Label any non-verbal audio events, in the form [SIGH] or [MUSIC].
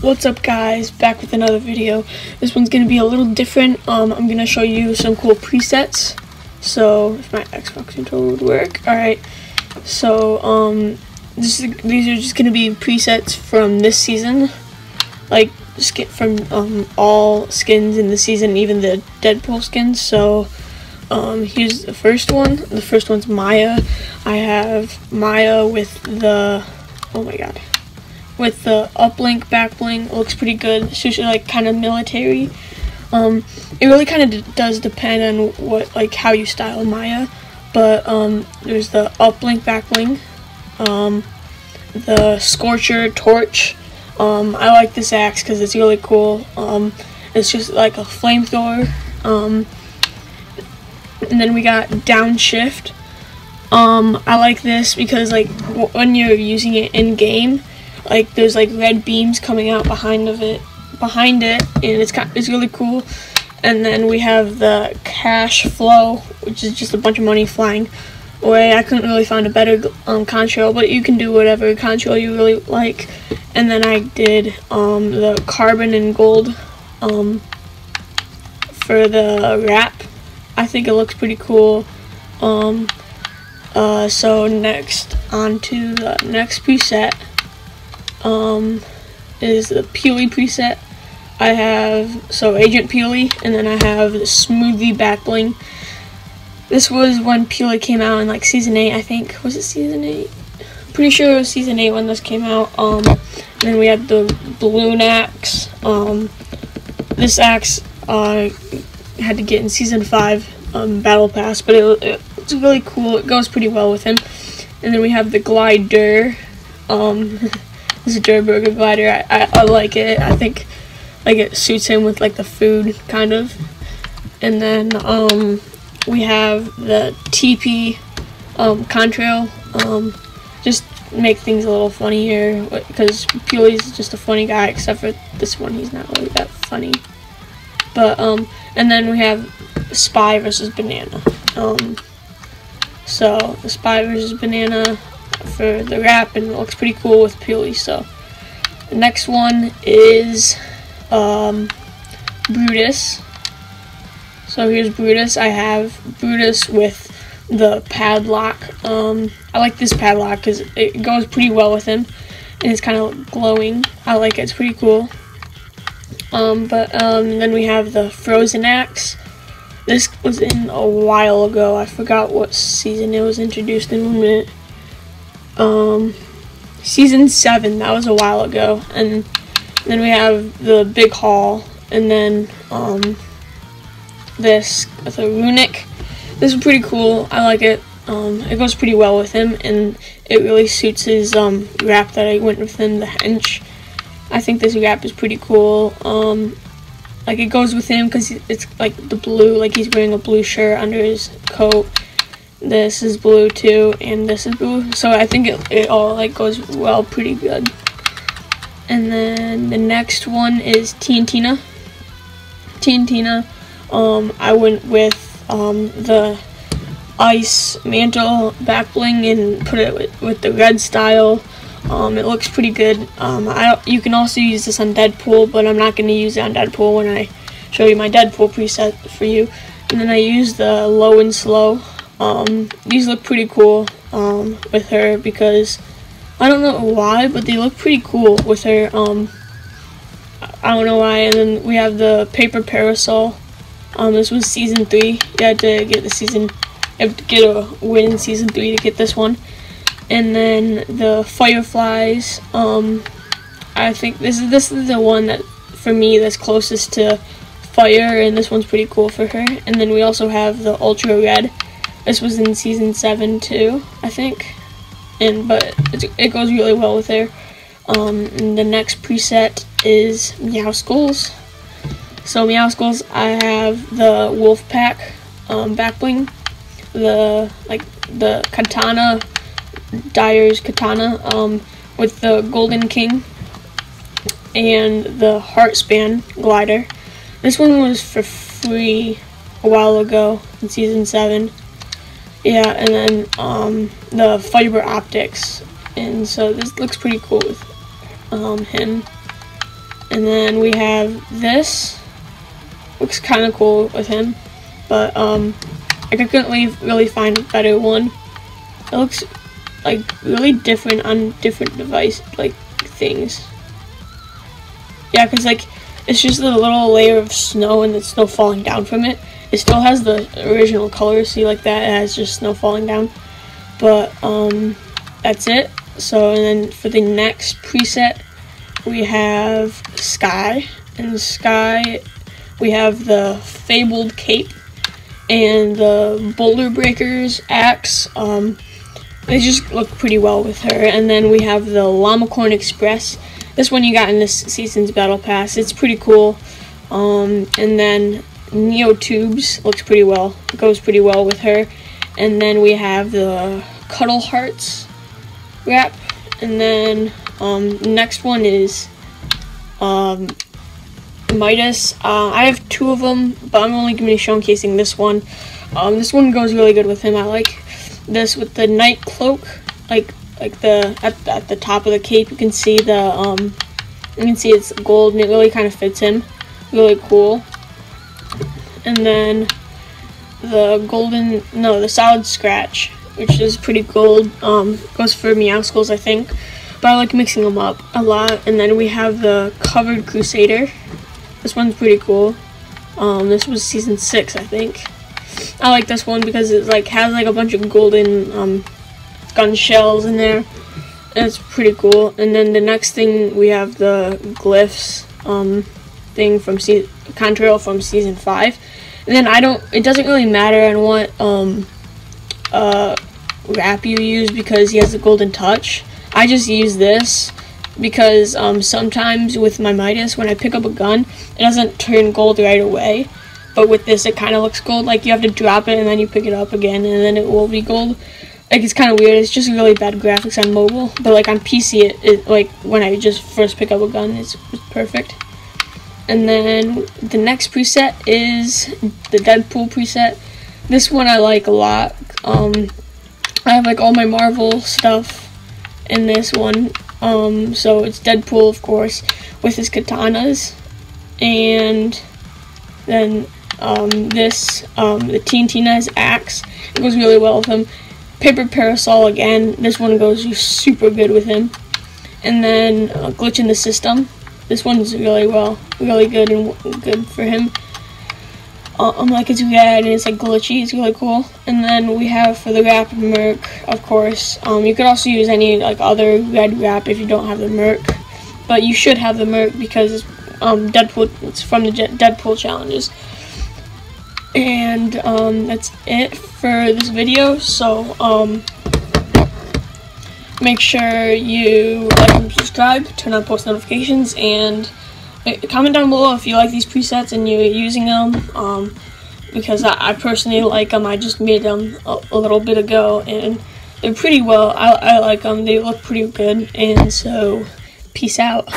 What's up guys, back with another video. This one's going to be a little different. Um, I'm going to show you some cool presets. So, if my Xbox controller would work. Alright, so um, this is, these are just going to be presets from this season. Like, skin from um, all skins in the season, even the Deadpool skins. So, um, here's the first one. The first one's Maya. I have Maya with the, oh my god with the uplink, backbling. It looks pretty good. It's usually like kind of military. Um, it really kind of does depend on what like how you style Maya. But um, there's the uplink, backbling, um, the Scorcher, Torch. Um, I like this axe because it's really cool. Um, it's just like a flamethrower. Um, and then we got downshift. I like this because like when you're using it in game, like there's like red beams coming out behind of it behind it and it's kind it's really cool. And then we have the cash flow which is just a bunch of money flying away. I couldn't really find a better um, control but you can do whatever control you really like. And then I did um, the carbon and gold um, for the wrap. I think it looks pretty cool. Um, uh, so next on to the next preset um, is the Peely preset. I have, so Agent Peely, and then I have the Smoothie Back Bling. This was when Peely came out in like season 8, I think. Was it season 8? Pretty sure it was season 8 when this came out. Um, then we had the Balloon Axe. Um, this axe uh, had to get in season 5 um, Battle Pass, but it, it, it's really cool. It goes pretty well with him. And then we have the Glider. Um, [LAUGHS] It's a Joe Burger glider. I, I, I, like it. I think like it suits him with like the food kind of. And then um, we have the TP um, contrail. Um, just make things a little funnier because Peely's just a funny guy except for this one he's not really that funny. But um, and then we have Spy versus Banana. Um, so Spy versus Banana for the wrap and it looks pretty cool with Peely. So the next one is um, Brutus. So here's Brutus. I have Brutus with the padlock. Um, I like this padlock because it goes pretty well with him. And it's kind of glowing. I like it. It's pretty cool. Um, but um, then we have the Frozen Axe. This was in a while ago. I forgot what season it was introduced in. Um, season 7, that was a while ago. And then we have the big haul, and then um, this, the runic. This is pretty cool. I like it. Um, it goes pretty well with him, and it really suits his um, wrap that I went with him, the hench. I think this wrap is pretty cool. Um, like it goes with him because it's like the blue, like he's wearing a blue shirt under his coat. This is blue too, and this is blue. So I think it, it all like goes well pretty good. And then the next one is TNTina. TNTina, um, I went with um, the ice mantle back bling and put it with, with the red style. Um, it looks pretty good. Um, I, you can also use this on Deadpool, but I'm not going to use it on Deadpool when I show you my Deadpool preset for you. And then I use the low and slow. Um, these look pretty cool um, with her because I don't know why, but they look pretty cool with her. Um, I don't know why. And then we have the paper parasol. Um, this was season three. You had to get the season, to get a win in season three to get this one. And then the fireflies. Um, I think this is this is the one that for me that's closest to fire, and this one's pretty cool for her. And then we also have the ultra red. This was in season seven too, I think. And but it goes really well with her. Um, the next preset is Meowscles. So Meowscles, I have the Wolf Pack um, backbling, the like the katana, Dyer's katana um, with the Golden King, and the Heart Span glider. This one was for free a while ago in season seven. Yeah, and then um, the fiber optics. And so this looks pretty cool with um, him. And then we have this. Looks kind of cool with him. But, um, I couldn't really find a better one. It looks, like, really different on different device, like, things. Yeah, because, like, it's just a little layer of snow and the snow falling down from it. It still has the original color, see, like that, it has just snow falling down. But, um, that's it. So, and then for the next preset, we have Sky. And Sky, we have the Fabled Cape and the Boulder Breakers axe. Um, they just look pretty well with her. And then we have the Llamacorn Express. This one you got in this season's Battle Pass. It's pretty cool. Um, and then Neo Tubes looks pretty well. Goes pretty well with her. And then we have the Cuddle Hearts wrap. And then um, next one is um, Midas. Uh, I have two of them, but I'm only going to be showcasing this one. Um, this one goes really good with him. I like this with the night cloak, like like the at, at the top of the cape. You can see the um, you can see it's gold, and it really kind of fits him. Really cool. And then the golden, no, the solid scratch which is pretty gold. Um, goes for Meowscles, I think. But I like mixing them up a lot. And then we have the Covered Crusader. This one's pretty cool. Um, this was season six, I think. I like this one because it like has like a bunch of golden um, gun shells in there. It's pretty cool. And then the next thing we have the glyphs um, thing from se Contrail from season five. And then I don't. It doesn't really matter on what um, uh, wrap you use because he has the golden touch. I just use this because um, sometimes with my Midas, when I pick up a gun, it doesn't turn gold right away. But with this, it kind of looks gold. Like you have to drop it and then you pick it up again, and then it will be gold. Like it's kind of weird. It's just really bad graphics on mobile. But like on PC, it, it like when I just first pick up a gun, it's, it's perfect. And then the next preset is the Deadpool preset. This one I like a lot. Um, I have like all my Marvel stuff in this one. Um, so it's Deadpool, of course, with his katanas, and then um, this um, the TNTina's axe. It goes really well with him. Paper Parasol again. This one goes super good with him. And then uh, Glitch in the System. This one's really well, really good and good for him. Um, like it's red and it's like glitchy, it's really cool. And then we have for the wrap Merc, of course. Um, you could also use any like other red wrap if you don't have the Merc, but you should have the Merc because um, Deadpool. It's from the Deadpool challenges. And um, that's it for this video. So um, make sure you like and subscribe, turn on post notifications, and comment down below if you like these presets and you're using them um, because I, I, personally like them I just made them a, a, little bit ago and they're pretty well I, I like them they look pretty good and so peace out